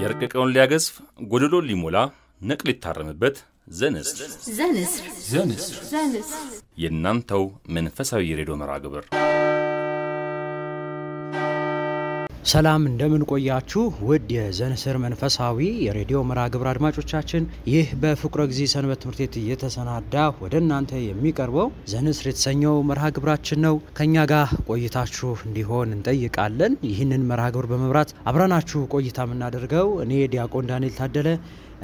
የረቀቀውን ሊያገዝፍ ጎደሎን ሊሞላ ነቅ ሊታረምበት ዘንስር ዘንስር ዘንስር ዘንስር የእናንተው መንፈሳዊ የሬዲዮ መርሃ ግብር ሰላም እንደምን ቆያችሁ? ውድ የዘንስር መንፈሳዊ የሬዲዮ መርሃ ግብር አድማጮቻችን ይህ በፍቁረ ጊዜ ሰንበት ትምህርት ቤት እየተሰናዳ ወደ እናንተ የሚቀርበው ዘንስር የተሰኘው መርሃ ግብራችን ነው። ከእኛ ጋር ቆይታችሁ እንዲሆን እንጠይቃለን። ይህንን መርሃ ግብር በመምራት አብረናችሁ ቆይታ የምናደርገው እኔ ዲያቆን ዳንኤል ታደለ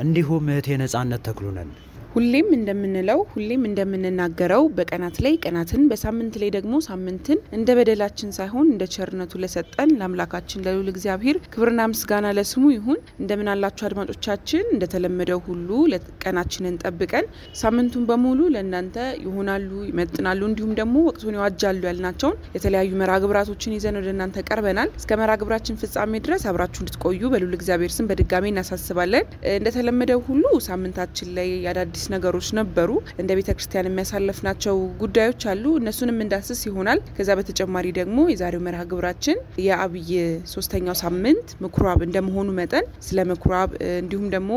እንዲሁም እህቴ ነጻነት ተክሉ ነን ሁሌም እንደምንለው ሁሌም እንደምንናገረው በቀናት ላይ ቀናትን በሳምንት ላይ ደግሞ ሳምንትን እንደ በደላችን ሳይሆን እንደ ቸርነቱ ለሰጠን ለአምላካችን ለልዑል እግዚአብሔር ክብርና ምስጋና ለስሙ ይሁን። እንደምን አላችሁ አድማጮቻችን? እንደተለመደው ሁሉ ቀናችንን ጠብቀን ሳምንቱን በሙሉ ለእናንተ ይሆናሉ፣ ይመጥናሉ እንዲሁም ደግሞ ወቅቱን ይዋጃሉ ያልናቸውን የተለያዩ መርሃ ግብራቶችን ይዘን ወደ እናንተ ቀርበናል። እስከ መርሃ ግብራችን ፍጻሜ ድረስ አብራችሁ እንድትቆዩ በልዑል እግዚአብሔር ስም በድጋሚ እናሳስባለን። እንደተለመደው ሁሉ ሳምንታችን ላይ አዳዲስ አዳዲስ ነገሮች ነበሩ። እንደ ቤተ ክርስቲያን የሚያሳለፍናቸው ጉዳዮች አሉ። እነሱንም እንዳስስ ይሆናል። ከዛ በተጨማሪ ደግሞ የዛሬው መርሃ ግብራችን የአብይ ሶስተኛው ሳምንት ምኩራብ እንደመሆኑ መጠን ስለ ምኩራብ እንዲሁም ደግሞ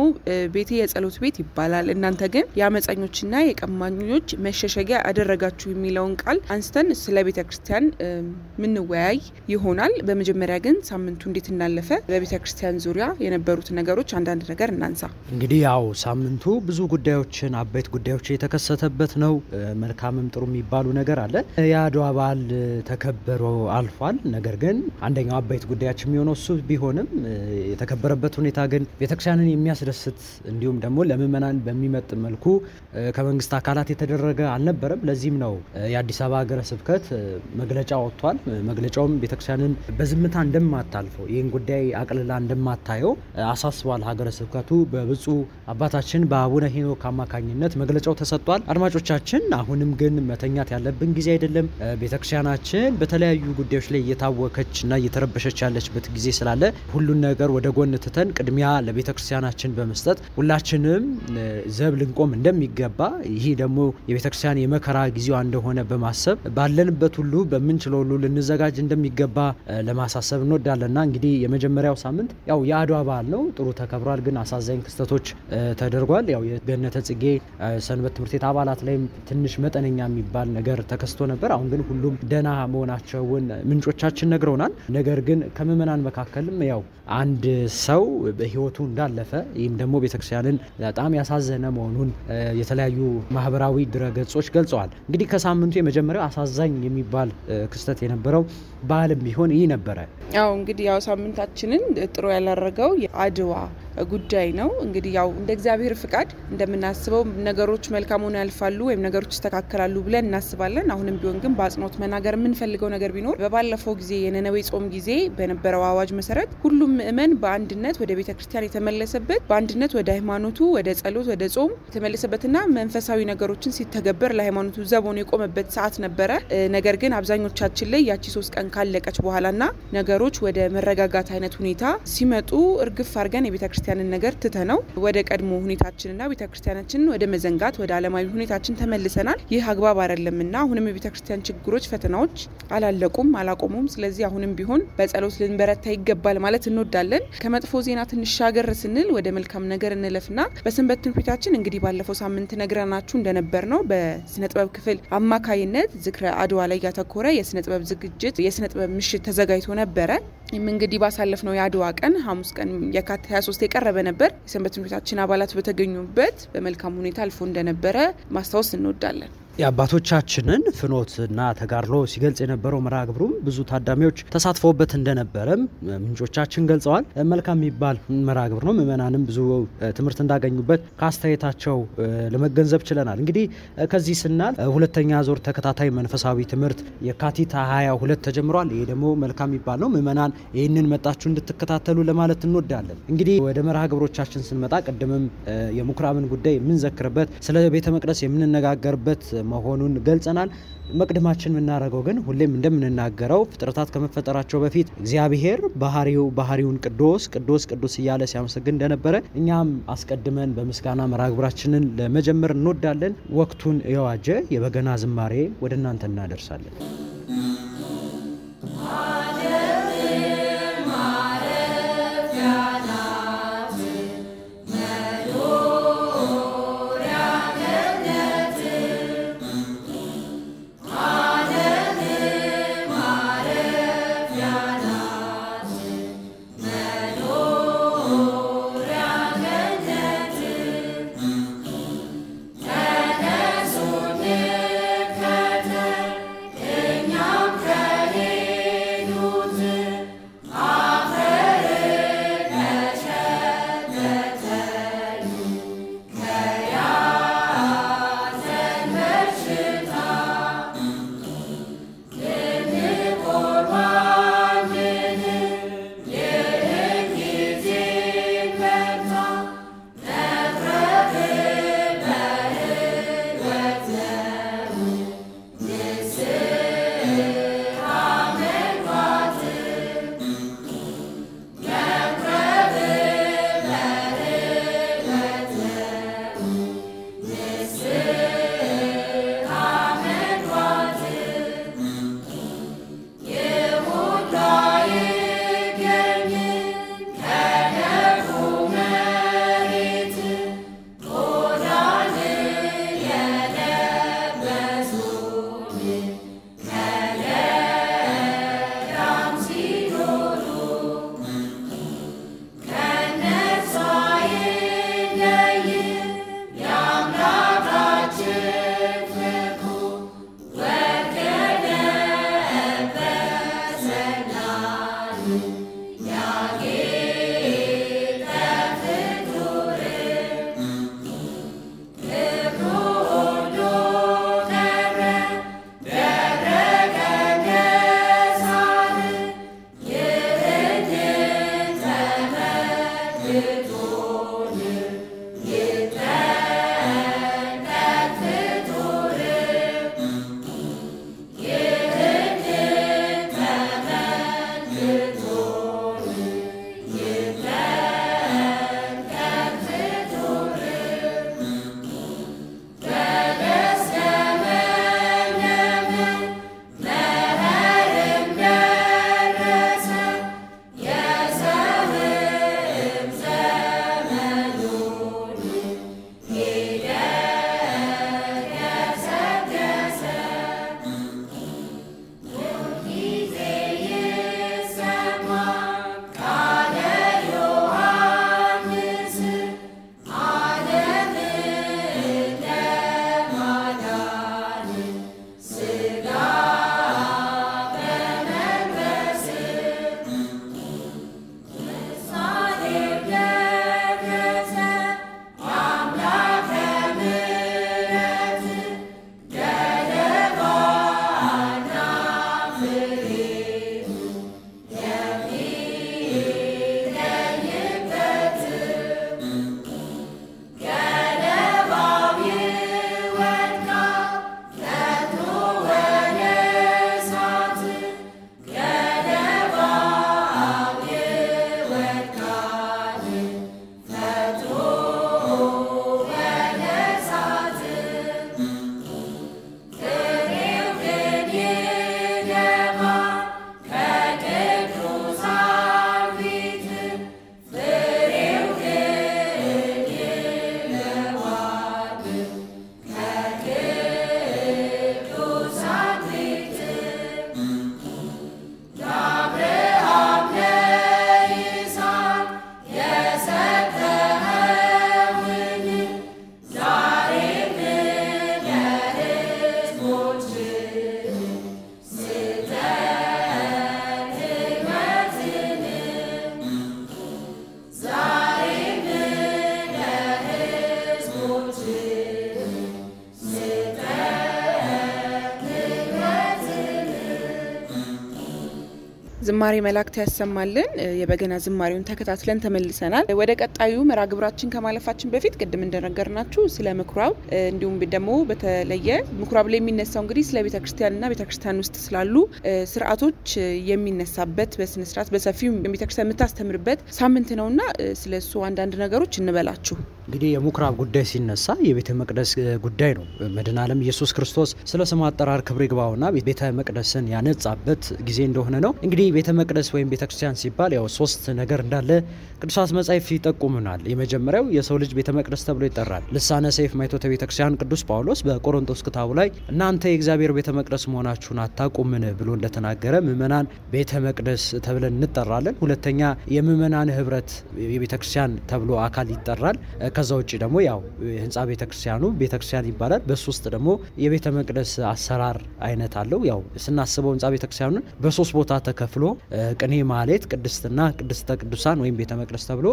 ቤቴ የጸሎት ቤት ይባላል፣ እናንተ ግን የአመፀኞችና የቀማኞች መሸሸጊያ አደረጋችሁ የሚለውን ቃል አንስተን ስለ ቤተ ክርስቲያን ምንወያይ ይሆናል። በመጀመሪያ ግን ሳምንቱ እንዴት እንዳለፈ በቤተ ክርስቲያን ዙሪያ የነበሩት ነገሮች አንዳንድ ነገር እናንሳ። እንግዲህ ያው ሳምንቱ ብዙ ጉዳዮች ጉዳዮችን አበይት ጉዳዮች የተከሰተበት ነው። መልካምም ጥሩ የሚባሉ ነገር አለ። የአድዋ በዓል ተከበሮ አልፏል። ነገር ግን አንደኛው አበይት ጉዳያችን የሚሆነው እሱ ቢሆንም የተከበረበት ሁኔታ ግን ቤተክርስቲያንን የሚያስደስት እንዲሁም ደግሞ ለምእመናን በሚመጥ መልኩ ከመንግስት አካላት የተደረገ አልነበረም። ለዚህም ነው የአዲስ አበባ ሀገረ ስብከት መግለጫ ወጥቷል። መግለጫውም ቤተክርስቲያንን በዝምታ እንደማታልፈው ይህን ጉዳይ አቅልላ እንደማታየው አሳስቧል። ሀገረ ስብከቱ በብፁዕ አባታችን በአቡነ ሄኖክ አማካኝነት መግለጫው ተሰጥቷል። አድማጮቻችን አሁንም ግን መተኛት ያለብን ጊዜ አይደለም። ቤተክርስቲያናችን በተለያዩ ጉዳዮች ላይ እየታወከች እና እየተረበሸች ያለችበት ጊዜ ስላለ ሁሉን ነገር ወደ ጎን ትተን ቅድሚያ ለቤተክርስቲያናችን በመስጠት ሁላችንም ዘብ ልንቆም እንደሚገባ ይህ ደግሞ የቤተክርስቲያን የመከራ ጊዜዋ እንደሆነ በማሰብ ባለንበት ሁሉ በምንችለው ሁሉ ልንዘጋጅ እንደሚገባ ለማሳሰብ እንወዳለንና እንግዲህ የመጀመሪያው ሳምንት ያው የአድዋ በዓል ነው። ጥሩ ተከብሯል። ግን አሳዛኝ ክስተቶች ተደርጓል። ያው ገነተ ጽጌ ሰንበት ትምህርት ቤት አባላት ላይም ትንሽ መጠነኛ የሚባል ነገር ተከስቶ ነበር። አሁን ግን ሁሉም ደህና መሆናቸውን ምንጮቻችን ነግረውናል። ነገር ግን ከምዕመናን መካከልም ያው አንድ ሰው በሕይወቱ እንዳለፈ ይህም ደግሞ ቤተክርስቲያንን በጣም ያሳዘነ መሆኑን የተለያዩ ማህበራዊ ድረገጾች ገልጸዋል። እንግዲህ ከሳምንቱ የመጀመሪያው አሳዛኝ የሚባል ክስተት የነበረው በዓልም ቢሆን ይህ ነበረ። ያው እንግዲህ ያው ሳምንታችንን ጥሩ ያላረገው የአድዋ ጉዳይ ነው። እንግዲህ ያው እንደ እግዚአብሔር ፍቃድ እንደምናስበው ነገሮች መልካም ሆነው ያልፋሉ ወይም ነገሮች ይስተካከላሉ ብለን እናስባለን። አሁንም ቢሆን ግን በአጽንኦት መናገር የምንፈልገው ነገር ቢኖር በባለፈው ጊዜ የነነዌ ጾም ጊዜ በነበረው አዋጅ መሰረት ሁሉም ምእመን በአንድነት ወደ ቤተ ክርስቲያን የተመለሰበት በአንድነት ወደ ሃይማኖቱ፣ ወደ ጸሎት፣ ወደ ጾም የተመለሰበትና መንፈሳዊ ነገሮችን ሲተገበር ለሃይማኖቱ ዘብ ሆኖ የቆመበት ሰዓት ነበረ። ነገር ግን አብዛኞቻችን ላይ ያቺ ሶስት ቀን ካለቀች በኋላና ነገሮች ወደ መረጋጋት አይነት ሁኔታ ሲመጡ እርግፍ አድርገን የቤተ ክርስቲያንን ነገር ትተነው ወደ ቀድሞ ሁኔታችንና ቤተ ክርስቲያናችንን ወደ መዘንጋት ወደ ዓለማዊ ሁኔታችን ተመልሰናል። ይህ አግባብ አይደለምና አሁንም የቤተ ክርስቲያን ችግሮች፣ ፈተናዎች አላለቁም፣ አላቆሙም። ስለዚህ አሁንም ቢሆን በጸሎት ልንበረታ ይገባል ማለት እንወዳለን። ከመጥፎ ዜና ትንሻገር ስንል ወደ መልካም ነገር እንለፍና በሰንበት ትምህርት ቤታችን እንግዲህ ባለፈው ሳምንት ነግረናችሁ እንደነበር ነው በስነ ጥበብ ክፍል አማካይነት ዝክረ አድዋ ላይ ያተኮረ የስነ ጥበብ ዝግጅት የስነ ጥበብ ምሽት ተዘጋጅቶ ነበረ። ይህም እንግዲህ ባሳለፍነው የአድዋ ቀን ሐሙስ ቀን የካቲት 23 የቀረበ ነበር። የሰንበት ትምህርት ቤታችን አባላት በተገኙበት በመልካም ሁኔታ አልፎ እንደነበረ ማስታወስ እንወዳለን። የአባቶቻችንን ፍኖትና ተጋድሎ ሲገልጽ የነበረው መርሃ ግብሩም ብዙ ታዳሚዎች ተሳትፎበት እንደነበረም ምንጮቻችን ገልጸዋል። መልካም የሚባል መርሃ ግብር ነው። ምእመናንም ብዙ ትምህርት እንዳገኙበት ከአስተያየታቸው ለመገንዘብ ችለናል። እንግዲህ ከዚህ ስናል ሁለተኛ ዞር ተከታታይ መንፈሳዊ ትምህርት የካቲት 22 ተጀምሯል። ይሄ ደግሞ መልካም የሚባል ነው። ምእመናን ይህንን መጣችሁ እንድትከታተሉ ለማለት እንወዳለን። እንግዲህ ወደ መርሃ ግብሮቻችን ስንመጣ ቅድምም የምኩራብን ጉዳይ የምንዘክርበት ስለ ቤተ መቅደስ የምንነጋገርበት መሆኑን ገልጸናል። መቅድማችን የምናደርገው ግን ሁሌም እንደምንናገረው ፍጥረታት ከመፈጠራቸው በፊት እግዚአብሔር ባህሪው ባህሪውን ቅዱስ ቅዱስ ቅዱስ እያለ ሲያመሰግን እንደነበረ እኛም አስቀድመን በምስጋና መርሃ ግብራችንን ለመጀመር እንወዳለን። ወቅቱን የዋጀ የበገና ዝማሬ ወደ እናንተ እናደርሳለን። ዝማሬ መላእክት ያሰማልን። የበገና ዝማሬውን ተከታትለን ተመልሰናል። ወደ ቀጣዩ መርሃ ግብራችን ከማለፋችን በፊት ቅድም እንደነገርናችሁ ስለ ምኩራብ እንዲሁም ደግሞ በተለየ ምኩራብ ላይ የሚነሳው እንግዲህ ስለ ቤተ ክርስቲያንና ቤተ ክርስቲያን ውስጥ ስላሉ ስርዓቶች የሚነሳበት በስነስርዓት በሰፊው ቤተ ክርስቲያን የምታስተምርበት ሳምንት ነውና ስለ እሱ አንዳንድ ነገሮች እንበላችሁ። እንግዲህ የምኩራብ ጉዳይ ሲነሳ የቤተ መቅደስ ጉዳይ ነው። መድኃኔ ዓለም ኢየሱስ ክርስቶስ ስለ ስሙ አጠራር ክብር ይግባውና ቤተ መቅደስን ያነጻበት ጊዜ እንደሆነ ነው። እንግዲህ መቅደስ ወይም ቤተ ክርስቲያን ሲባል ያው ሶስት ነገር እንዳለ ቅዱሳት መጻሕፍት ይጠቁሙናል። የመጀመሪያው የሰው ልጅ ቤተ መቅደስ ተብሎ ይጠራል። ልሳነ ሰይፍ ማይቶተ ቤተ ክርስቲያን ቅዱስ ጳውሎስ በቆሮንቶስ ክታቡ ላይ እናንተ የእግዚአብሔር ቤተ መቅደስ መሆናችሁን አታውቁምን ብሎ እንደተናገረ ምእመናን ቤተ መቅደስ ተብለን እንጠራለን። ሁለተኛ የምእመናን ህብረት የቤተ ክርስቲያን ተብሎ አካል ይጠራል። ከዛ ውጭ ደግሞ ያው ህንፃ ቤተ ክርስቲያኑ ቤተ ክርስቲያን ይባላል። በሱ ደግሞ የቤተ መቅደስ አሰራር አይነት አለው። ያው ስናስበው ህንፃ ቤተ ክርስቲያኑን በሶስት ቦታ ተከፍሎ ቅኔ ማሌት፣ ቅድስትና ቅድስተ ቅዱሳን ወይም ቤተ መቅደስ ተብሎ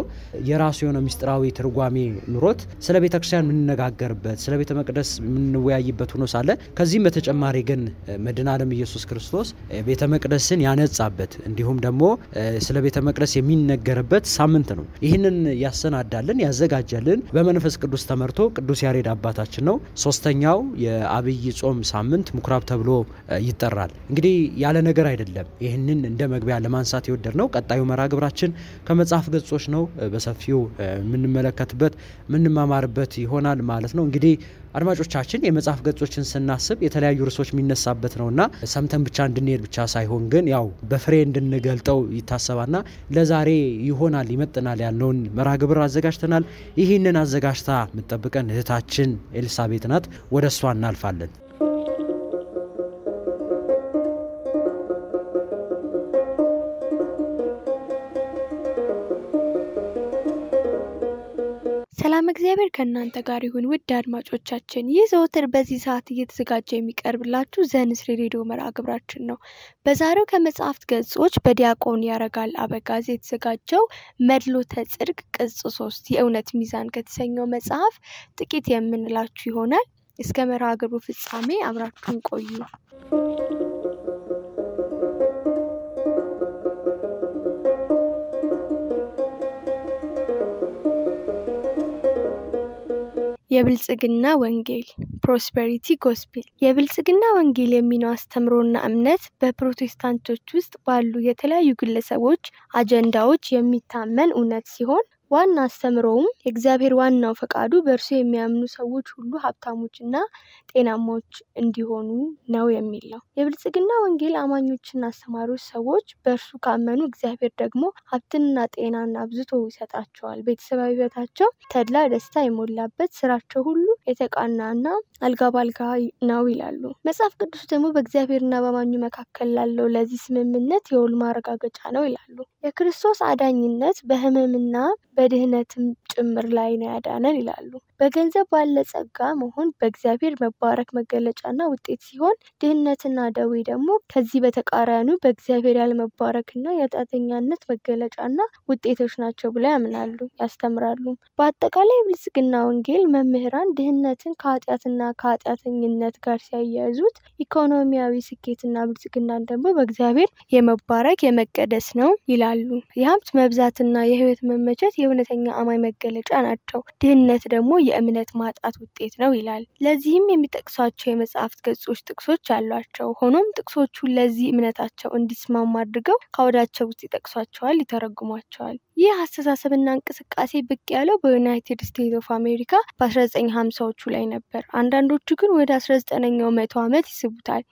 የራሱ የሆነ ምስጢራዊ ትርጓሜ ኑሮት ስለ ቤተ ክርስቲያን የምንነጋገርበት ስለ ቤተ መቅደስ የምንወያይበት ሆኖ ሳለ ከዚህም በተጨማሪ ግን መድኃኔ ኢየሱስ ክርስቶስ ቤተ መቅደስን ያነጻበት እንዲሁም ደግሞ ስለ ቤተ መቅደስ የሚነገርበት ሳምንት ነው። ይህንን ያሰናዳልን ያዘጋጀልን በመንፈስ ቅዱስ ተመርቶ ቅዱስ ያሬድ አባታችን ነው። ሶስተኛው የአብይ ጾም ሳምንት ምኩራብ ተብሎ ይጠራል። እንግዲህ ያለ ነገር አይደለም። ይህንን እንደ መግቢያ ለማንሳት የወደድ ነው። ቀጣዩ መርሃ ግብራችን ከመጽሐፍ ገጾች ነው። በሰፊው የምንመለከትበት የምንማማርበት ይሆናል ማለት ነው። እንግዲህ አድማጮቻችን የመጽሐፍ ገጾችን ስናስብ የተለያዩ ርዕሶች የሚነሳበት ነውና ሰምተን ብቻ እንድንሄድ ብቻ ሳይሆን ግን ያው በፍሬ እንድንገልጠው ይታሰባልና ለዛሬ ይሆናል ይመጥናል ያልነውን መርሃ ግብር አዘጋጅተናል። ይህንን አዘጋጅታ የምትጠብቀን እህታችን ኤልሳቤት ናት። ወደ እሷ እናልፋለን። ሰላም እግዚአብሔር ከእናንተ ጋር ይሁን። ውድ አድማጮቻችን ይህ ዘወትር በዚህ ሰዓት እየተዘጋጀ የሚቀርብላችሁ ዘንስሪ ሬዲዮ መርሃ ግብራችን ነው። በዛሬው ከመጽሐፍት ገጾች በዲያቆን ያረጋል አበጋዝ የተዘጋጀው መድሎተ ጽድቅ ቅጽ ሶስት የእውነት ሚዛን ከተሰኘው መጽሐፍ ጥቂት የምንላችሁ ይሆናል። እስከ መርሃ ግብሩ ፍጻሜ አብራችሁን ቆዩ። የብልጽግና ወንጌል prosperity gospel። የብልጽግና ወንጌል የሚለው አስተምሮና እምነት በፕሮቴስታንቶች ውስጥ ባሉ የተለያዩ ግለሰቦች አጀንዳዎች የሚታመን እውነት ሲሆን ዋና አስተምሮውም የእግዚአብሔር ዋናው ፈቃዱ በእርሱ የሚያምኑ ሰዎች ሁሉ ሀብታሞችና ጤናሞች እንዲሆኑ ነው የሚል ነው። የብልጽግና ወንጌል አማኞችና አስተማሪዎች ሰዎች በእርሱ ካመኑ እግዚአብሔር ደግሞ ሀብትንና ጤናን አብዝቶ ይሰጣቸዋል። ቤተሰባዊ ሕይወታቸው ተድላ ደስታ የሞላበት፣ ስራቸው ሁሉ የተቃናና አልጋ ባልጋ ነው ይላሉ። መጽሐፍ ቅዱስ ደግሞ በእግዚአብሔርና በአማኙ መካከል ላለው ለዚህ ስምምነት የውል ማረጋገጫ ነው ይላሉ። የክርስቶስ አዳኝነት በህመምና በድህነትም ጭምር ላይ ነው ያዳነን ይላሉ። በገንዘብ ባለጸጋ መሆን በእግዚአብሔር መባረክ መገለጫና ውጤት ሲሆን ድህነትና ደዌ ደግሞ ከዚህ በተቃራኒ በእግዚአብሔር ያለመባረክና የኃጢአተኛነት መገለጫና ውጤቶች ናቸው ብለው ያምናሉ፣ ያስተምራሉ። በአጠቃላይ የብልጽግና ወንጌል መምህራን ድህነትን ከኃጢአትና ከኃጢአተኝነት ጋር ሲያያይዙት ኢኮኖሚያዊ ስኬትና ብልጽግናን ደግሞ በእግዚአብሔር የመባረክ የመቀደስ ነው ይላሉ። የሀብት መብዛትና የህይወት መመቸት የእውነተኛ አማኝ መገለጫ ናቸው። ድህነት ደግሞ የእምነት ማጣት ውጤት ነው ይላል። ለዚህም የሚጠቅሷቸው የመጽሐፍት ገጾች ጥቅሶች አሏቸው። ሆኖም ጥቅሶቹ ለዚህ እምነታቸው እንዲስማሙ አድርገው ከአውዳቸው ውስጥ ይጠቅሷቸዋል፣ ይተረጉሟቸዋል። ይህ አስተሳሰብና እንቅስቃሴ ብቅ ያለው በዩናይትድ ስቴትስ ኦፍ አሜሪካ በ1950ዎቹ ላይ ነበር። አንዳንዶቹ ግን ወደ 19ኛው መቶ ዓመት ይስቡታል።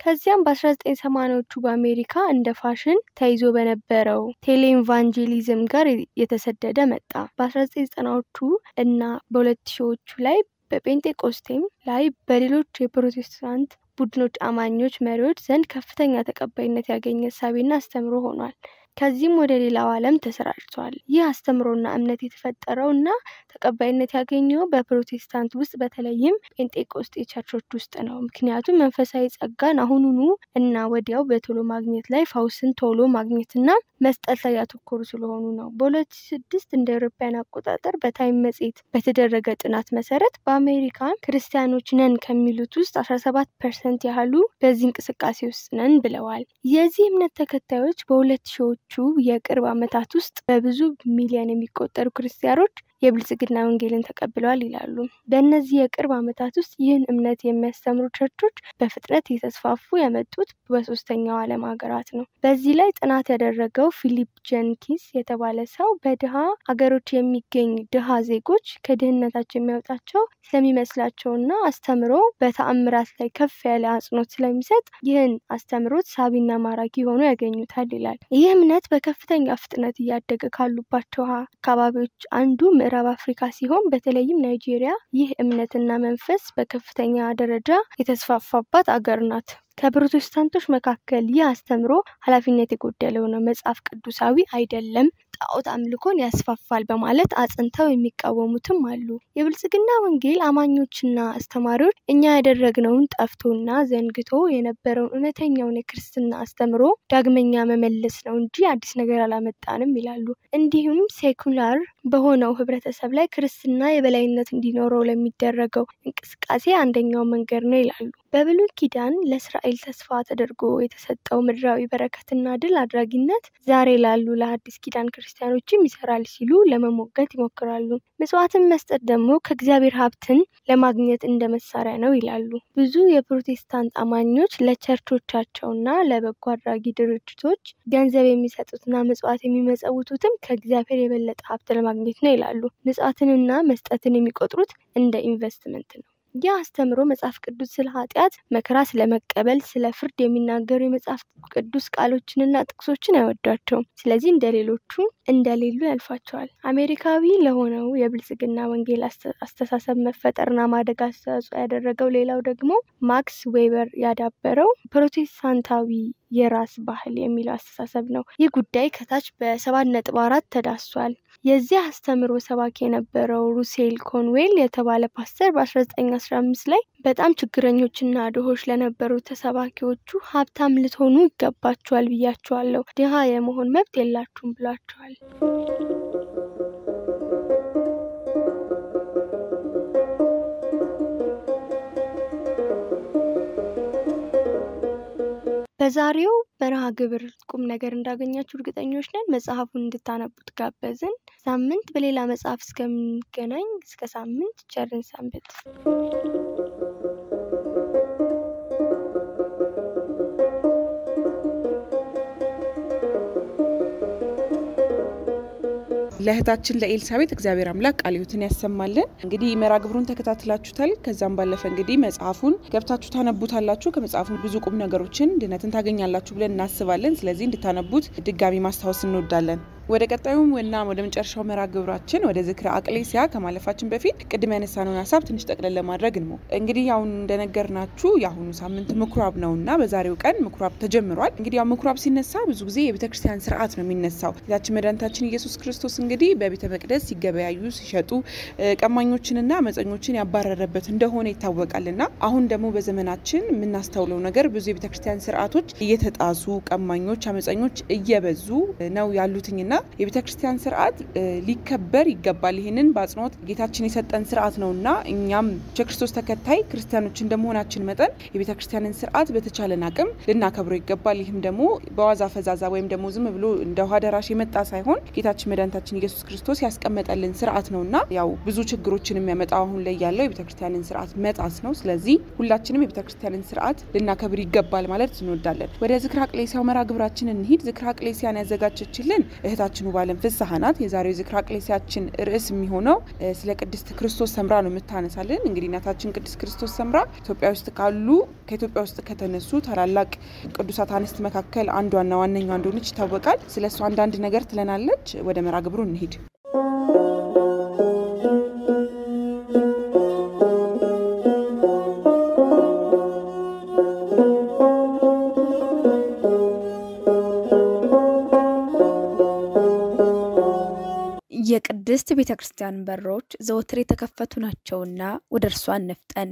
ከዚያም በ1980ዎቹ በአሜሪካ እንደ ፋሽን ተይዞ በነበረው televangelism ጋር የተሰደደ መጣ። በ1990ዎቹ እና በ2000ዎቹ ላይ በጴንጤቆስቴም ላይ በሌሎች የፕሮቴስታንት ቡድኖች አማኞች መሪዎች ዘንድ ከፍተኛ ተቀባይነት ያገኘ እሳቤና አስተምሮ ሆኗል። ከዚህም ወደ ሌላው ዓለም ተሰራጭቷል። ይህ አስተምሮና እምነት የተፈጠረው እና ተቀባይነት ያገኘው በፕሮቴስታንት ውስጥ በተለይም ጴንጤቆስጤ ቸርቾች ውስጥ ነው። ምክንያቱም መንፈሳዊ ጸጋን አሁኑኑ እና ወዲያው በቶሎ ማግኘት ላይ ፈውስን ቶሎ ማግኘትና መስጠት ላይ ያተኮሩ ስለሆኑ ነው። በ2006 እንደ አውሮፓውያን አቆጣጠር በታይም መጽሔት በተደረገ ጥናት መሰረት በአሜሪካ ክርስቲያኖች ነን ከሚሉት ውስጥ 17 percent ያህሉ በዚህ እንቅስቃሴ ውስጥ ነን ብለዋል። የዚህ እምነት ተከታዮች በሁለት ሺዎቹ የቅርብ ዓመታት ውስጥ በብዙ ሚሊዮን የሚቆጠሩ ክርስቲያኖች የብልጽግና ወንጌልን ተቀብለዋል ይላሉ። በእነዚህ የቅርብ ዓመታት ውስጥ ይህን እምነት የሚያስተምሩ ቸርቾች በፍጥነት የተስፋፉ የመጡት በሶስተኛው ዓለም ሀገራት ነው። በዚህ ላይ ጥናት ያደረገው ፊሊፕ ጀንኪንስ የተባለ ሰው በድሃ ሀገሮች የሚገኝ ድሃ ዜጎች ከድህነታቸው የሚያወጣቸው ስለሚመስላቸውና አስተምሮ በተአምራት ላይ ከፍ ያለ አጽንኦት ስለሚሰጥ ይህን አስተምሮት ሳቢና ማራኪ ሆኖ ያገኙታል ይላል። ይህ እምነት በከፍተኛ ፍጥነት እያደገ ካሉባቸው አካባቢዎች አንዱ ምዕራብ አፍሪካ ሲሆን በተለይም ናይጄሪያ ይህ እምነትና መንፈስ በከፍተኛ ደረጃ የተስፋፋባት አገር ናት። ከፕሮቴስታንቶች መካከል ይህ አስተምሮ ኃላፊነት የጎደለው ነው፣ መጽሐፍ ቅዱሳዊ አይደለም፣ ጣዖት አምልኮን ያስፋፋል በማለት አጽንተው የሚቃወሙትም አሉ። የብልጽግና ወንጌል አማኞችና አስተማሪዎች እኛ ያደረግነውን ጠፍቶና ዘንግቶ የነበረውን እውነተኛውን የክርስትና አስተምሮ ዳግመኛ መመለስ ነው እንጂ አዲስ ነገር አላመጣንም ይላሉ። እንዲሁም secular በሆነው ህብረተሰብ ላይ ክርስትና የበላይነት እንዲኖረው ለሚደረገው እንቅስቃሴ አንደኛው መንገድ ነው ይላሉ። በብሉይ ኪዳን ለእስራኤል ተስፋ ተደርጎ የተሰጠው ምድራዊ በረከትና ድል አድራጊነት ዛሬ ላሉ ለአዲስ ኪዳን ክርስቲያኖችም ይሰራል ሲሉ ለመሞገት ይሞክራሉ። ምጽዋትን መስጠት ደግሞ ከእግዚአብሔር ሀብትን ለማግኘት እንደ መሳሪያ ነው ይላሉ። ብዙ የፕሮቴስታንት አማኞች ለቸርቾቻቸውና ለበጎ አድራጊ ድርጅቶች ገንዘብ የሚሰጡትና ምጽዋት የሚመጸውቱትም ከእግዚአብሔር የበለጠ ሀብት ለማግኘት ነው ይላሉ። ምጽዋትንና መስጠትን የሚቆጥሩት እንደ ኢንቨስትመንት ነው። ይህ አስተምሮ መጽሐፍ ቅዱስ ስለ ኃጢአት መከራ ስለመቀበል፣ ስለ ፍርድ የሚናገሩ የመጽሐፍ ቅዱስ ቃሎችንና ጥቅሶችን አይወዷቸውም። ስለዚህ እንደ ሌሎቹ እንደሌሉ ያልፏቸዋል። አሜሪካዊ ለሆነው የብልጽግና ወንጌል አስተሳሰብ መፈጠርና ማደግ አስተዋጽኦ ያደረገው ሌላው ደግሞ ማክስ ዌበር ያዳበረው ፕሮቴስታንታዊ የስራ ባህል የሚለው አስተሳሰብ ነው። ይህ ጉዳይ ከታች በሰባት ነጥብ አራት ተዳሷል። የዚህ አስተምሮ ሰባኪ የነበረው ሩሴል ኮንዌል የተባለ ፓስተር በ1915 ላይ በጣም ችግረኞችና ድሆች ለነበሩ ተሰባኪዎቹ ሀብታም ልትሆኑ ይገባችኋል ብያቸዋለሁ፣ ድሃ የመሆን መብት የላችሁም ብሏቸዋል። በዛሬው መርሃ ግብር ቁም ነገር እንዳገኛችሁ እርግጠኞች ነን። መጽሐፉን እንድታነቡት ጋበዝን። ሳምንት በሌላ መጽሐፍ እስከምንገናኝ እስከ ሳምንት ቸርን ሰንብት። ለእህታችን ለኤልሳቤጥ እግዚአብሔር አምላክ ቃለ ሕይወትን ያሰማልን። እንግዲህ መርሃ ግብሩን ተከታትላችሁታል። ከዛም ባለፈ እንግዲህ መጽሐፉን ገብታችሁ ታነቡታላችሁ። ከመጽሐፉ ብዙ ቁም ነገሮችን ድነትን ታገኛላችሁ ብለን እናስባለን። ስለዚህ እንድታነቡት ድጋሚ ማስታወስ እንወዳለን። ወደ ቀጣዩም እና ወደ መጨረሻው መርሃ ግብራችን ወደ ዝክረ አቅሌሲያ ከማለፋችን በፊት ቅድም ያነሳነውን ሀሳብ ትንሽ ጠቅለል ለማድረግ እንሞ እንግዲህ አሁን እንደነገርናችሁ የአሁኑ ሳምንት ምኩራብ ነው እና በዛሬው ቀን ምኩራብ ተጀምሯል። እንግዲህ ያው ምኩራብ ሲነሳ ብዙ ጊዜ የቤተ ክርስቲያን ስርዓት ነው የሚነሳው። ጌታችን መድኃኒታችን ኢየሱስ ክርስቶስ እንግዲህ በቤተ መቅደስ ሲገበያዩ ሲሸጡ ቀማኞችንና አመፀኞችን ያባረረበት እንደሆነ ይታወቃል እና አሁን ደግሞ በዘመናችን የምናስተውለው ነገር ብዙ የቤተ ክርስቲያን ስርዓቶች እየተጣሱ ቀማኞች፣ አመፀኞች እየበዙ ነው ያሉትኝና የቤተ ክርስቲያን ስርዓት ሊከበር ይገባል። ይህንን በአጽንኦት ጌታችን የሰጠን ስርዓት ነውና እኛም የክርስቶስ ተከታይ ክርስቲያኖች እንደመሆናችን መጠን የቤተ ክርስቲያንን ስርዓት በተቻለን አቅም ልናከብረው ይገባል። ይህም ደግሞ በዋዛ ፈዛዛ ወይም ደግሞ ዝም ብሎ እንደ ውሃ ደራሽ የመጣ ሳይሆን ጌታችን መድኃኒታችን ኢየሱስ ክርስቶስ ያስቀመጠልን ስርዓት ነውና ያው ብዙ ችግሮችን የሚያመጣው አሁን ላይ ያለው የቤተ ክርስቲያንን ስርዓት መጣስ ነው። ስለዚህ ሁላችንም የቤተ ክርስቲያንን ስርዓት ልናከብር ይገባል ማለት እንወዳለን። ወደ ዝክረ አቅሌሲያው መርሃ ግብራችን እንሂድ። ዝክረ አቅሌሲያን ያዘጋጀችልን እህታችን ውባለም ፍስሐ ናት። የዛሬው ዝክረ አቅሌሲያችን ርዕስ የሚሆነው ስለ ቅድስት ክርስቶስ ሰምራ ነው የምታነሳልን። እንግዲህ እናታችን ቅድስት ክርስቶስ ሰምራ ኢትዮጵያ ውስጥ ካሉ ከኢትዮጵያ ውስጥ ከተነሱ ታላላቅ ቅዱሳት አንስት መካከል አንዷና ዋነኛዋ እንደሆነች ይታወቃል። ስለ እሱ አንዳንድ ነገር ትለናለች። ወደ መርሃ ግብሩ እንሂድ። የቅድስት ቤተ ክርስቲያን በሮች ዘወትር የተከፈቱ ናቸውና ወደ እርሷ እንፍጠን።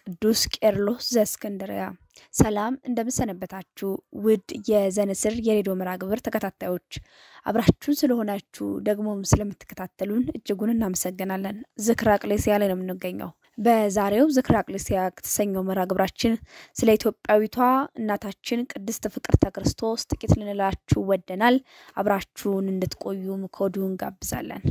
ቅዱስ ቄርሎስ ዘእስክንድርያ። ሰላም እንደምሰነበታችሁ ውድ የዘንስር የሬዲዮ መርሃ ግብር ተከታታዮች፣ አብራችሁን ስለሆናችሁ ደግሞም ስለምትከታተሉን እጅጉን እናመሰግናለን። ዝክረ አቅሌሲያ ላይ ነው የምንገኘው። በዛሬው ዝክረ አቅሌሲያ ከተሰኘው መርሃ ግብራችን ስለ ኢትዮጵያዊቷ እናታችን ቅድስት ፍቅርተ ክርስቶስ ጥቂት ልንላችሁ ወደናል። አብራችሁን እንድትቆዩም ከወዲሁ እንጋብዛለን።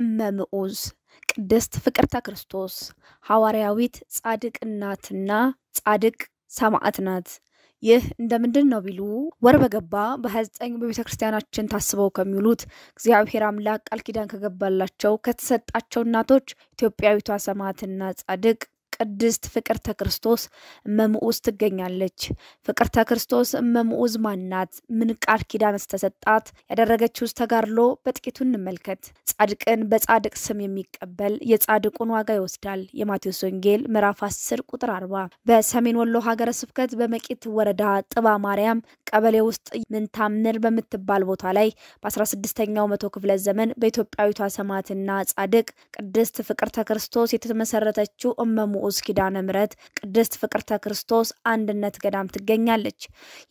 እመምዑዝ ቅድስት ፍቅርተ ክርስቶስ ሐዋርያዊት ጻድቅ እናትና ጻድቅ ሰማዕት ናት። ይህ እንደምንድን ነው ቢሉ ወር በገባ በ29 በቤተ ክርስቲያናችን ታስበው ከሚውሉት እግዚአብሔር አምላክ ቃል ኪዳን ከገባላቸው ከተሰጣቸው እናቶች ኢትዮጵያዊቷ ሰማዕትና ጻድቅ ቅድስት ፍቅርተ ክርስቶስ እመምዑዝ ትገኛለች። ፍቅርተ ክርስቶስ እመምዑዝ ማናት? ምን ቃል ኪዳን ስተሰጣት? ያደረገችውስ ተጋድሎ በጥቂቱ እንመልከት። ጻድቅን በጻድቅ ስም የሚቀበል የጻድቁን ዋጋ ይወስዳል። የማቴዎስ ወንጌል ምዕራፍ 10 ቁጥር 40። በሰሜን ወሎ ሀገረ ስብከት በመቂት ወረዳ ጥባ ማርያም ቀበሌ ውስጥ ምንታምር በምትባል ቦታ ላይ በ16ኛው መቶ ክፍለ ዘመን በኢትዮጵያዊቷ ሰማዕትና ጻድቅ ቅድስት ፍቅርተ ክርስቶስ የተመሰረተችው እመምዑዝ ኪዳነ ምሕረት ቅድስት ፍቅርተ ክርስቶስ አንድነት ገዳም ትገኛለች።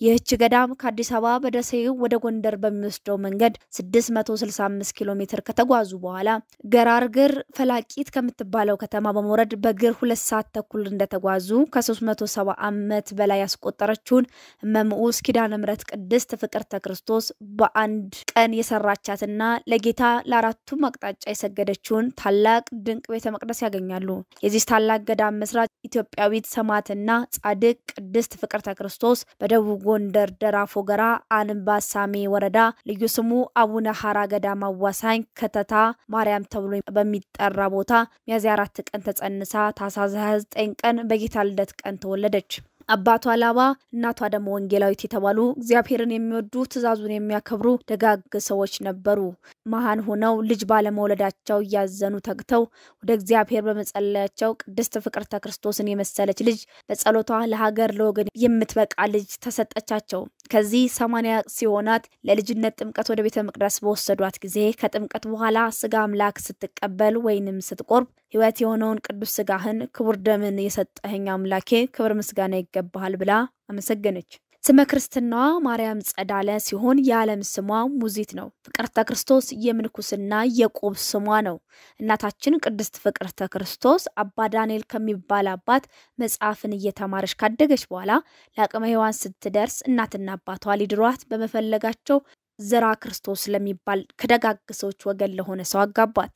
ይህች ገዳም ከአዲስ አበባ በደሴ ወደ ጎንደር በሚወስደው መንገድ 665 ኪሎ ሜትር ከተጓዙ በኋላ ገራርግር ፈላቂት ከምትባለው ከተማ በመውረድ በእግር ሁለት ሰዓት ተኩል እንደተጓዙ ከ370 ዓመት በላይ ያስቆጠረችውን እመምዑዝ ኪዳነ ምሕረት ቅድስት ፍቅርተ ክርስቶስ በአንድ ቀን የሰራቻትና ለጌታ ለአራቱም አቅጣጫ የሰገደችውን ታላቅ ድንቅ ቤተ መቅደስ ያገኛሉ። የዚህ ታላቅ ገዳም መስራች ኢትዮጵያዊት ሰማዕትና ጻድቅ ቅድስት ፍቅርተ ክርስቶስ በደቡብ ጎንደር ደራፎ ገራ አንባሳሜ ወረዳ ልዩ ስሙ አቡነ ሀራ ገዳም አዋሳኝ ከተታ ማርያም ተብሎ በሚጠራ ቦታ ሚያዝያ አራት ቀን ተጸንሳ ታኅሳስ 29 ቀን በጌታ ልደት ቀን ተወለደች። አባቷ ላባ እናቷ ደግሞ ወንጌላዊት የተባሉ እግዚአብሔርን የሚወዱ ትእዛዙን የሚያከብሩ ደጋግ ሰዎች ነበሩ። መሃን ሆነው ልጅ ባለመውለዳቸው እያዘኑ ተግተው ወደ እግዚአብሔር በመጸለያቸው ቅድስት ፍቅርተ ክርስቶስን የመሰለች ልጅ በጸሎቷ ለሀገር ለወገን የምትበቃ ልጅ ተሰጠቻቸው። ከዚህ ሰማንያ ሲሆናት ለልጅነት ጥምቀት ወደ ቤተ መቅደስ በወሰዷት ጊዜ ከጥምቀት በኋላ ስጋ አምላክ ስትቀበል ወይንም ስትቆርብ ሕይወት የሆነውን ቅዱስ ስጋህን ክቡር ደምን የሰጠኸኝ አምላኬ ክብር ምስጋና ይገባሃል ብላ አመሰገነች። ስመ ክርስትናዋ ማርያም ጸዳለ ሲሆን የዓለም ስሟ ሙዚት ነው። ፍቅርተ ክርስቶስ የምንኩስና የቆብ ስሟ ነው። እናታችን ቅድስት ፍቅርተ ክርስቶስ አባ ዳንኤል ከሚባል አባት መጽሐፍን እየተማረች ካደገች በኋላ ለአቅመ ሔዋን ስትደርስ እናትና አባቷ ሊድሯት በመፈለጋቸው ዘራ ክርስቶስ ለሚባል ከደጋግ ሰዎች ወገን ለሆነ ሰው አጋባት።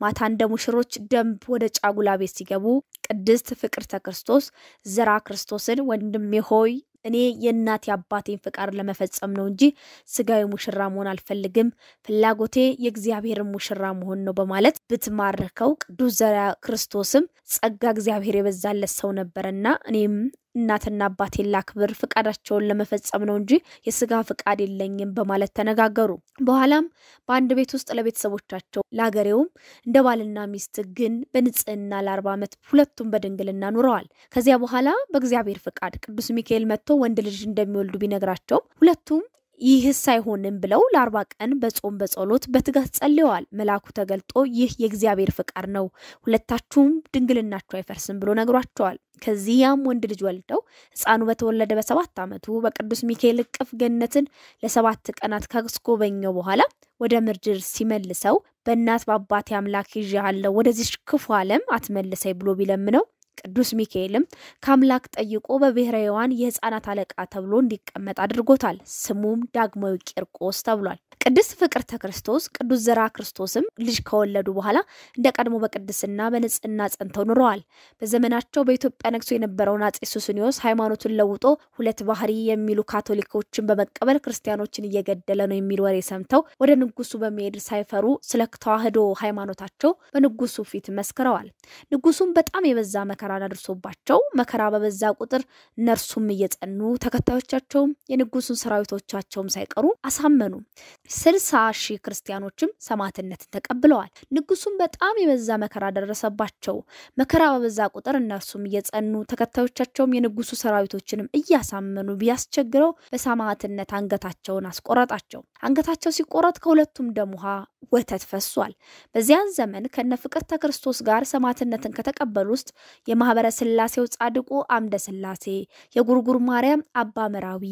ማታ እንደ ሙሽሮች ደንብ ወደ ጫጉላ ቤት ሲገቡ ቅድስት ፍቅርተ ክርስቶስ ዘራ ክርስቶስን ወንድሜ ሆይ እኔ የእናቴ አባቴን ፍቃድ ለመፈጸም ነው እንጂ ስጋዊ ሙሽራ መሆን አልፈልግም፣ ፍላጎቴ የእግዚአብሔርን ሙሽራ መሆን ነው በማለት ብትማርከው ቅዱስ ዘርዓ ክርስቶስም ጸጋ እግዚአብሔር የበዛለት ሰው ነበረና እኔም እናትና አባቴን ላክብር ፍቃዳቸውን ለመፈጸም ነው እንጂ የስጋ ፍቃድ የለኝም በማለት ተነጋገሩ። በኋላም በአንድ ቤት ውስጥ ለቤተሰቦቻቸው ለአገሬውም እንደ ባልና ሚስት ግን በንጽህና ለአርባ ዓመት ሁለቱም በድንግልና ኑረዋል። ከዚያ በኋላ በእግዚአብሔር ፍቃድ ቅዱስ ሚካኤል መጥቶ ወንድ ልጅ እንደሚወልዱ ቢነግራቸውም ሁለቱም ይህስ አይሆንም ብለው ለአርባ ቀን በጾም በጸሎት በትጋት ጸልየዋል። መልአኩ ተገልጦ ይህ የእግዚአብሔር ፍቃድ ነው፣ ሁለታችሁም ድንግልናችሁ አይፈርስም ብሎ ነግሯቸዋል። ከዚያም ወንድ ልጅ ወልደው ሕፃኑ በተወለደ በሰባት ዓመቱ በቅዱስ ሚካኤል እቅፍ ገነትን ለሰባት ቀናት ካስጎበኘው በኋላ ወደ ምድር ሲመልሰው በእናት በአባቴ አምላክ ይዤሃለሁ ወደዚች ክፉ ዓለም አትመልሰኝ ብሎ ቢለምነው ቅዱስ ሚካኤልም ከአምላክ ጠይቆ በብሔረ ሕያዋን የሕፃናት አለቃ ተብሎ እንዲቀመጥ አድርጎታል። ስሙም ዳግማዊ ቂርቆስ ተብሏል። ቅድስት ፍቅርተ ክርስቶስ ቅዱስ ዘርዓ ክርስቶስም ልጅ ከወለዱ በኋላ እንደ ቀድሞ በቅድስና በንጽህና ጸንተው ኑረዋል። በዘመናቸው በኢትዮጵያ ነግሶ የነበረውን አጼ ሱስንዮስ ሃይማኖቱን ለውጦ ሁለት ባህሪ የሚሉ ካቶሊኮችን በመቀበል ክርስቲያኖችን እየገደለ ነው የሚል ወሬ ሰምተው ወደ ንጉሱ በመሄድ ሳይፈሩ ስለ ተዋህዶ ሃይማኖታቸው በንጉሱ ፊት መስክረዋል። ንጉሱም በጣም የበዛ መከራን አድርሶባቸው መከራ በበዛ ቁጥር እነርሱም እየጸኑ ተከታዮቻቸውም የንጉሱን ሰራዊቶቻቸውም ሳይቀሩ አሳመኑ። ስልሳ ሺህ ክርስቲያኖችም ሰማዕትነትን ተቀብለዋል። ንጉሱም በጣም የበዛ መከራ ደረሰባቸው። መከራ በበዛ ቁጥር እነርሱም እየጸኑ ተከታዮቻቸውም የንጉሱ ሰራዊቶችንም እያሳመኑ ቢያስቸግረው በሰማዕትነት አንገታቸውን አስቆረጣቸው። አንገታቸው ሲቆረጥ ከሁለቱም ደም ውሃ ወተት ፈሷል። በዚያን ዘመን ከነ ፍቅርተ ክርስቶስ ጋር ሰማዕትነትን ከተቀበሉ ውስጥ የማህበረ ስላሴው ጻድቁ አምደ ስላሴ፣ የጉርጉር ማርያም አባ መራዊ፣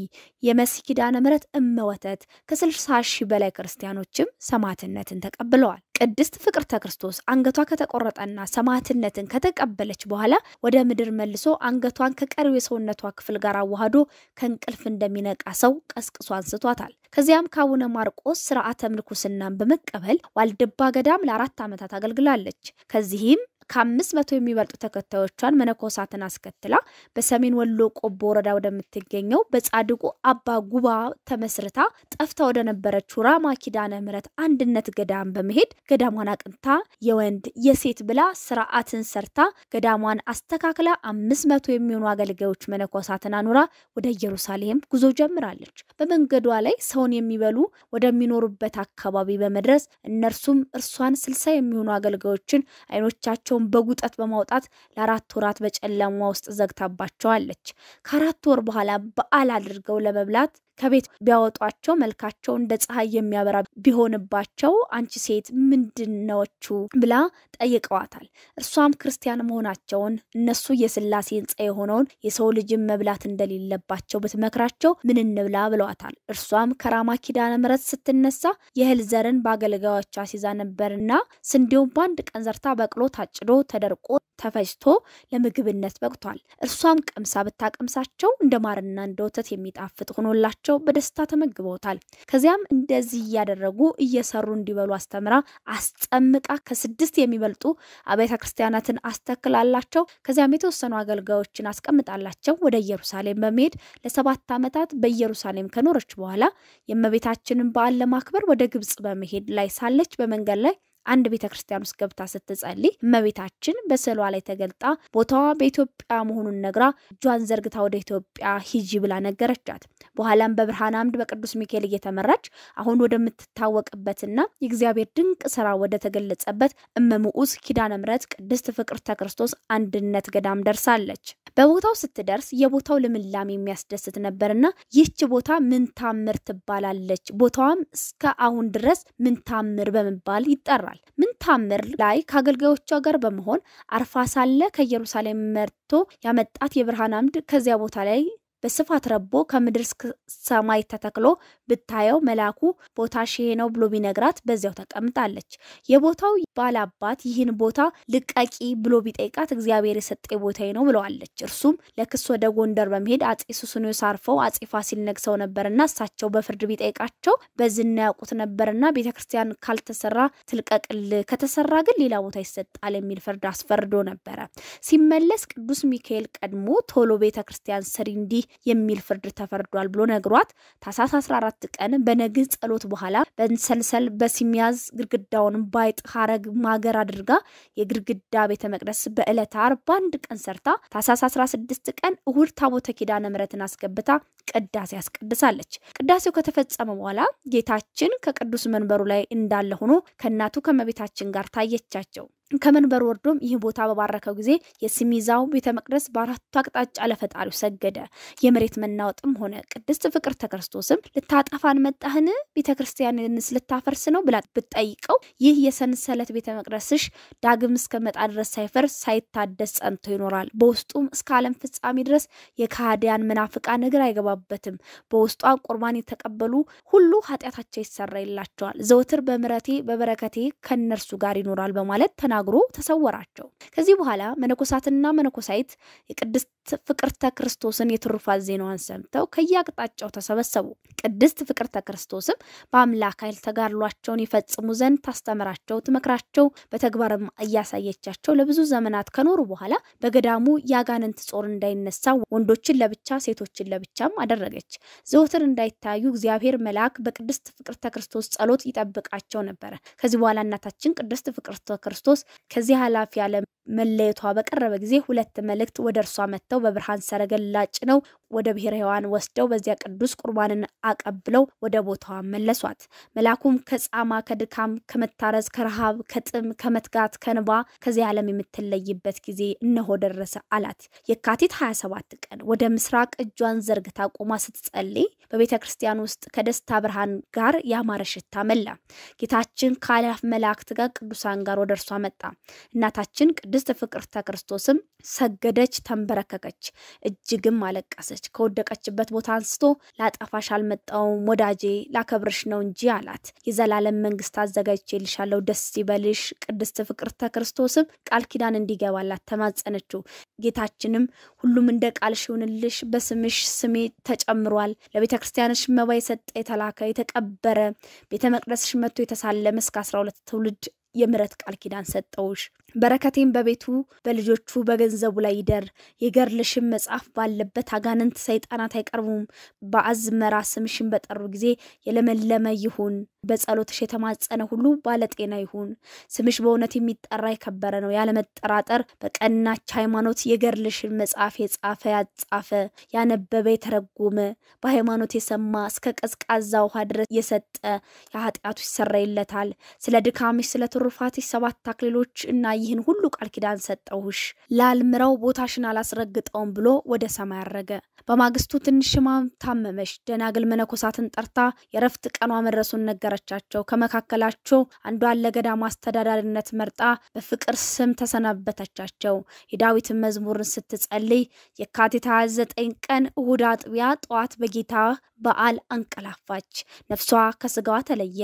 የመሲህ ኪዳነ ምሕረት እመወተት ከስልሳ ሺህ በላይ ክርስቲያኖችም ሰማዕትነትን ተቀብለዋል። ቅድስት ፍቅርተ ክርስቶስ አንገቷ ከተቆረጠና ሰማዕትነትን ከተቀበለች በኋላ ወደ ምድር መልሶ አንገቷን ከቀሪው የሰውነቷ ክፍል ጋር አዋህዶ ከእንቅልፍ እንደሚነቃ ሰው ቀስቅሶ አንስቷታል። ከዚያም ከአቡነ ማርቆስ ስርዓተ ምንኩስናን በመቀበል ዋልድባ ገዳም ለአራት ዓመታት አገልግላለች። ከዚህም ከአምስት መቶ የሚበልጡ ተከታዮቿን መነኮሳትን አስከትላ በሰሜን ወሎ ቆቦ ወረዳ ወደምትገኘው በጻድቁ አባ ጉባ ተመስርታ ጠፍታ ወደነበረችው ራማ ኪዳነ ምሕረት አንድነት ገዳም በመሄድ ገዳሟን አቅንታ የወንድ የሴት ብላ ስርዓትን ሰርታ ገዳሟን አስተካክላ አምስት መቶ የሚሆኑ አገልጋዮች መነኮሳትን አኑራ ወደ ኢየሩሳሌም ጉዞ ጀምራለች። በመንገዷ ላይ ሰውን የሚበሉ ወደሚኖሩበት አካባቢ በመድረስ እነርሱም እርሷን ስልሳ የሚሆኑ አገልጋዮችን አይኖቻቸው በጉጠት በማውጣት ለአራት ወራት በጨለማ ውስጥ ዘግታባቸዋለች። ከአራት ወር በኋላ በዓል አድርገው ለመብላት ከቤት ቢያወጧቸው መልካቸው እንደ ፀሐይ የሚያበራ ቢሆንባቸው አንቺ ሴት ምንድነዎቹ ብላ ጠይቀዋታል። እርሷም ክርስቲያን መሆናቸውን እነሱ የስላሴ ሕንፃ የሆነውን የሰው ልጅን መብላት እንደሌለባቸው ብትመክራቸው ምን እንብላ ብለዋታል። እርሷም ከራማ ኪዳነ ምሕረት ስትነሳ የእህል ዘርን በአገልጋዮቿ ሲዛ ነበርና ስንዴውን በአንድ ቀን ዘርታ በቅሎ ታጭዶ ተደርቆ ተፈጭቶ ለምግብነት በቅቷል። እርሷም ቀምሳ ብታቀምሳቸው እንደ ማርና እንደ ወተት የሚጣፍጥ ሆኖላቸው በደስታ ተመግበውታል። ከዚያም እንደዚህ እያደረጉ እየሰሩ እንዲበሉ አስተምራ አስጠምቃ ከስድስት የሚበልጡ አብያተ ክርስቲያናትን አስተክላላቸው። ከዚያም የተወሰኑ አገልጋዮችን አስቀምጣላቸው ወደ ኢየሩሳሌም በመሄድ ለሰባት ዓመታት በኢየሩሳሌም ከኖረች በኋላ የእመቤታችንን በዓል ለማክበር ወደ ግብጽ በመሄድ ላይ ሳለች በመንገድ ላይ አንድ ቤተ ክርስቲያን ውስጥ ገብታ ስትጸልይ እመቤታችን በስዕሏ ላይ ተገልጣ ቦታዋ በኢትዮጵያ መሆኑን ነግራ እጇን ዘርግታ ወደ ኢትዮጵያ ሂጂ ብላ ነገረቻት። በኋላም በብርሃን አምድ በቅዱስ ሚካኤል እየተመራች አሁን ወደምትታወቅበትና የእግዚአብሔር ድንቅ ስራ ወደ ተገለጸበት እመምዑዝ ኪዳነ ምሕረት ቅድስት ፍቅርተ ክርስቶስ አንድነት ገዳም ደርሳለች። በቦታው ስትደርስ የቦታው ልምላሜ የሚያስደስት ነበርና ይህች ቦታ ምን ታምር ትባላለች። ቦታዋም እስከ አሁን ድረስ ምን ታምር በመባል ይጠራል። ምን ታምር ላይ ከአገልጋዮቿ ጋር በመሆን አርፋ ሳለ ከኢየሩሳሌም መርቶ ያመጣት የብርሃን አምድ ከዚያ ቦታ ላይ በስፋት ረቦ ከምድር እስከ ሰማይ ተተክሎ ብታየው መልአኩ ቦታሽ ይሄ ነው ብሎ ቢነግራት በዚያው ተቀምጣለች። የቦታው ባላባት ይህን ቦታ ልቀቂ ብሎ ቢጠይቃት እግዚአብሔር የሰጠኝ ቦታዬ ነው ብለዋለች። እርሱም ለክስ ወደ ጎንደር በመሄድ አጼ ሱስንዮስ አርፈው አጼ ፋሲል ነግሰው ነበርና እሳቸው በፍርድ ቢጠይቃቸው በዝና ያውቁት ነበርና ቤተ ክርስቲያን ካልተሰራ ትልቀቅል፣ ከተሰራ ግን ሌላ ቦታ ይሰጣል የሚል ፍርድ አስፈርዶ ነበረ። ሲመለስ ቅዱስ ሚካኤል ቀድሞ ቶሎ ቤተ ክርስቲያን ስሪ እንዲህ የሚል ፍርድ ተፈርዷል ብሎ ነግሯት ታኅሳስ 14 ቀን በነግህ ጸሎት በኋላ በንሰልሰል በሲሚያዝ ግድግዳውን ባይጥ ሐረግ ማገር አድርጋ የግድግዳ ቤተ መቅደስ በዕለተ ዓርብ በአንድ ቀን ሰርታ ታኅሳስ 16 ቀን እሁድ ታቦተ ኪዳነ ምሕረትን አስገብታ ቅዳሴ ያስቀድሳለች። ቅዳሴው ከተፈጸመ በኋላ ጌታችን ከቅዱስ መንበሩ ላይ እንዳለ ሆኖ ከእናቱ ከመቤታችን ጋር ታየቻቸው። ከመንበሩ ወርዶም ይህ ቦታ በባረከው ጊዜ የሲሚዛው ቤተ መቅደስ በአራቱ አቅጣጫ ለፈጣሪው ሰገደ። የመሬት መናወጥም ሆነ። ቅድስት ፍቅርተ ክርስቶስም ልታጠፋን መጣህን? ቤተ ክርስቲያንንስ ልታፈርስ ነው ብላ ብትጠይቀው ይህ የሰንሰለት ቤተ መቅደስሽ ዳግም እስከመጣ ድረስ ሳይፈርስ ሳይታደስ ጸንቶ ይኖራል። በውስጡም እስከ ዓለም ፍጻሜ ድረስ የካህዲያን መናፍቃን እግር አይገባበትም። በውስጧ ቁርባን የተቀበሉ ሁሉ ኃጢአታቸው ይሰረይላቸዋል። ዘወትር በምሕረቴ በበረከቴ ከእነርሱ ጋር ይኖራል በማለት ተናግሮ ተሰወራቸው። ከዚህ በኋላ መነኮሳትና መነኮሳይት የቅድስት ፍቅርተ ክርስቶስን የትሩፋት ዜናዋን ሰምተው ከየአቅጣጫው ተሰበሰቡ። ቅድስት ፍቅርተ ክርስቶስም በአምላክ ኃይል ተጋድሏቸውን ይፈጽሙ ዘንድ ታስተምራቸው፣ ትመክራቸው፣ በተግባርም እያሳየቻቸው ለብዙ ዘመናት ከኖሩ በኋላ በገዳሙ የአጋንንት ጾር እንዳይነሳ ወንዶችን ለብቻ ሴቶችን ለብቻም አደረገች። ዘወትር እንዳይታዩ እግዚአብሔር መልአክ በቅድስት ፍቅርተ ክርስቶስ ጸሎት ይጠብቃቸው ነበረ። ከዚህ በኋላ እናታችን ቅድስት ፍቅርተ ክርስቶስ ከዚህ ኃላፊ ዓለም መለየቷ በቀረበ ጊዜ ሁለት መልእክት ወደ እርሷ መጥተው በብርሃን ሰረገላ ጭነው ወደ ብሔረ ሕያዋን ወስደው በዚያ ቅዱስ ቁርባንን አቀብለው ወደ ቦታዋ መለሷት። መልአኩም ከጻማ፣ ከድካም፣ ከመታረዝ፣ ከረሃብ፣ ከጥም፣ ከመትጋት፣ ከንባ ከዚህ ዓለም የምትለይበት ጊዜ እነሆ ደረሰ አላት። የካቲት 27 ቀን ወደ ምስራቅ እጇን ዘርግታ ቆማ ስትጸልይ በቤተ ክርስቲያን ውስጥ ከደስታ ብርሃን ጋር ያማረ ሽታ መላ። ጌታችን ከአላፍ መላእክት ጋር ቅዱሳን ጋር ወደ እርሷ መጣ። እናታችን ቅድስት ፍቅርተ ክርስቶስም ሰገደች፣ ተንበረከከች፣ እጅግም አለቀሰች። ከወደቀችበት ቦታ አንስቶ ላጠፋሽ አልመጣውም ወዳጄ ላከብርሽ ነው እንጂ አላት። የዘላለም መንግስት አዘጋጅቼልሻለሁ፣ ደስ ይበልሽ። ቅድስት ፍቅርተ ክርስቶስም ቃል ኪዳን እንዲገባላት ተማጸነችው። ጌታችንም ሁሉም እንደ ቃልሽ ይሁንልሽ፣ በስምሽ ስሜ ተጨምሯል። ለቤተ ክርስቲያንሽ መባ የሰጠ የተላከ የተቀበረ ቤተ መቅደስሽ መጥቶ የተሳለመ እስከ አስራ ሁለት ትውልድ የምሕረት ቃል ኪዳን ሰጠውሽ። በረከቴም በቤቱ በልጆቹ በገንዘቡ ላይ ይደር። የገድልሽን መጽሐፍ ባለበት አጋንንት ሰይጣናት አይቀርቡም። በአዝመራ ስምሽን በጠሩ ጊዜ የለመለመ ይሁን። በጸሎትሽ የተማጸነ ሁሉ ባለጤና ይሁን። ስምሽ በእውነት የሚጠራ የከበረ ነው። ያለመጠራጠር በቀናች ሃይማኖት የገድልሽን መጽሐፍ የጻፈ ያጻፈ፣ ያነበበ የተረጎመ፣ በሃይማኖት የሰማ እስከ ቀዝቃዛ ውሃ ድረስ የሰጠ የኃጢአቱ ይሰረይለታል። ስለ ድካምሽ ስለ ትሩፋትሽ ሰባት አክሊሎች እና ይህን ሁሉ ቃል ኪዳን ሰጠውሽ። ላልምረው ቦታሽን አላስረግጠውም ብሎ ወደ ሰማይ አረገ። በማግስቱ ትንሽ ሕማም ታመመች። ደናግል መነኮሳትን ጠርታ የረፍት ቀኗ መድረሱን ነገረቻቸው። ከመካከላቸው አንዷን ለገዳሙ አስተዳዳሪነት መርጣ በፍቅር ስም ተሰናበተቻቸው። የዳዊትን መዝሙርን ስትጸልይ የካቲት 29 ቀን እሁድ አጥቢያ ጠዋት በጌታ በዓል አንቀላፋች። ነፍሷ ከስጋዋ ተለየ።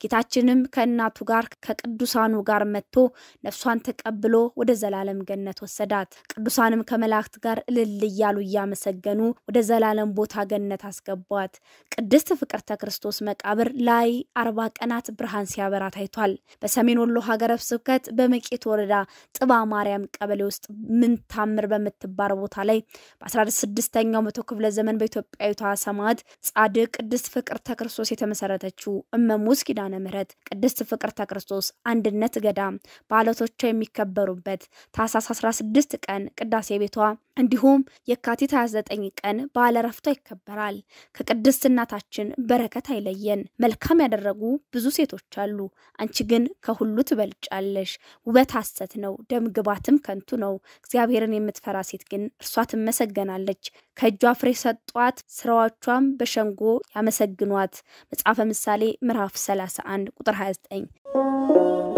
ጌታችንም ከእናቱ ጋር ከቅዱሳኑ ጋር መጥቶ ነፍሷን ልጇን ተቀብሎ ወደ ዘላለም ገነት ወሰዳት። ቅዱሳንም ከመላእክት ጋር እልል እያሉ እያመሰገኑ ወደ ዘላለም ቦታ ገነት አስገቧት። ቅድስት ፍቅርተ ክርስቶስ መቃብር ላይ አርባ ቀናት ብርሃን ሲያበራ ታይቷል። በሰሜን ወሎ ሀገረ ስብከት በመቄት ወረዳ ጥባ ማርያም ቀበሌ ውስጥ ምንታምር በምትባል ቦታ ላይ በ16ኛው መቶ ክፍለ ዘመን በኢትዮጵያዊቷ ሰማዕት ጻድቅ ቅድስት ፍቅርተ ክርስቶስ የተመሰረተችው እመሙስ ኪዳነ ምሕረት ቅድስት ፍቅርተ ክርስቶስ አንድነት ገዳም በዓላቶቿ የሚከበሩበት ታኅሳስ 16 ቀን ቅዳሴ ቤቷ እንዲሁም የካቲት 29 ቀን በዓለ ዕረፍቷ ይከበራል። ከቅድስት እናታችን በረከት አይለየን። መልካም ያደረጉ ብዙ ሴቶች አሉ፣ አንቺ ግን ከሁሉ ትበልጫለሽ። ውበት ሐሰት ነው፣ ደም ግባትም ከንቱ ነው። እግዚአብሔርን የምትፈራ ሴት ግን እርሷ ትመሰገናለች። ከእጇ ፍሬ ሰጧት፣ ስራዎቿም በሸንጎ ያመሰግኗት። መጽሐፈ ምሳሌ ምዕራፍ 31 ቁጥር 29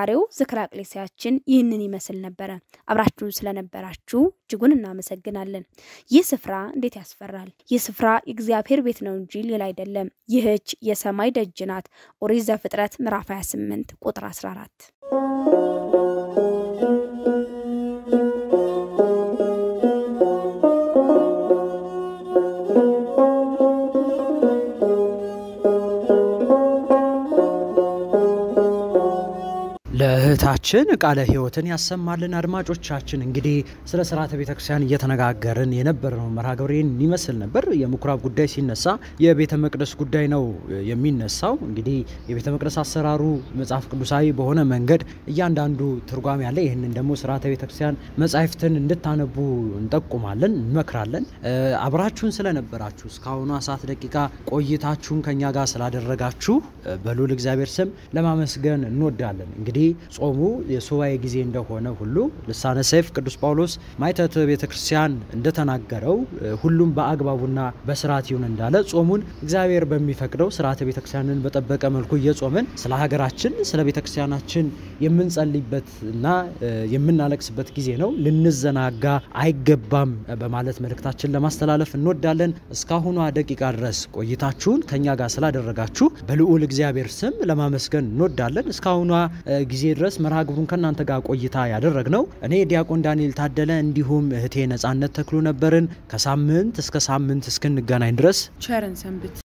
የዛሬው ዝክረ አቅሌስያችን ይህንን ይመስል ነበረ። አብራችሁን ስለነበራችሁ እጅጉን እናመሰግናለን። ይህ ስፍራ እንዴት ያስፈራል! ይህ ስፍራ የእግዚአብሔር ቤት ነው እንጂ ሌላ አይደለም። ይህች የሰማይ ደጅ ናት። ኦሪት ዘፍጥረት ምዕራፍ 28 ቁጥር 14 ለእህታችን ቃለ ሕይወትን ያሰማልን። አድማጮቻችን እንግዲህ ስለ ስርዓተ ቤተ ክርስቲያን እየተነጋገርን የነበረው መርሃ ግብሬን ይመስል ነበር። የምኩራብ ጉዳይ ሲነሳ የቤተ መቅደስ ጉዳይ ነው የሚነሳው። እንግዲህ የቤተ መቅደስ አሰራሩ መጽሐፍ ቅዱሳዊ በሆነ መንገድ እያንዳንዱ ትርጓሜ ያለ፣ ይህንን ደግሞ ስርዓተ ቤተ ክርስቲያን መጻሕፍትን እንድታነቡ እንጠቁማለን፣ እንመክራለን። አብራችሁን ስለነበራችሁ እስካሁኗ ሰዓት ደቂቃ ቆይታችሁን ከኛ ጋር ስላደረጋችሁ በልዑል እግዚአብሔር ስም ለማመስገን እንወዳለን። እንግዲህ ጾሙ የሱባኤ ጊዜ እንደሆነ ሁሉ ልሳነ ሰይፍ ቅዱስ ጳውሎስ ማይተት ቤተ ክርስቲያን እንደተናገረው ሁሉም በአግባቡና በስርዓት ይሁን እንዳለ ጾሙን እግዚአብሔር በሚፈቅደው ስርዓተ ቤተ ክርስቲያንን በጠበቀ መልኩ እየጾምን ስለ ሀገራችን ስለ ቤተ ክርስቲያናችን የምንጸልይበት እና የምናለቅስበት ጊዜ ነው። ልንዘናጋ አይገባም በማለት መልእክታችን ለማስተላለፍ እንወዳለን። እስካሁኗ ደቂቃ ድረስ ቆይታችሁን ከኛ ጋር ስላደረጋችሁ በልዑል እግዚአብሔር ስም ለማመስገን እንወዳለን። እስካሁኗ ጊዜ ድረስ መርሃ ግብሩን ከእናንተ ጋር ቆይታ ያደረግነው እኔ ዲያቆን ዳንኤል ታደለ እንዲሁም እህቴ ነጻነት ተክሉ ነበርን። ከሳምንት እስከ ሳምንት እስክንገናኝ ድረስ ቸርን ሰንብት።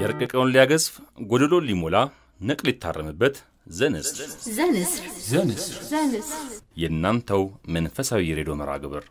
የረቀቀውን ሊያገዝፍ ጎደሎን ሊሞላ ነቅ ሊታረምበት ዘንስር ዘንስር ዘንስር የእናንተው መንፈሳዊ የሬዲዮ መርሃ ግብር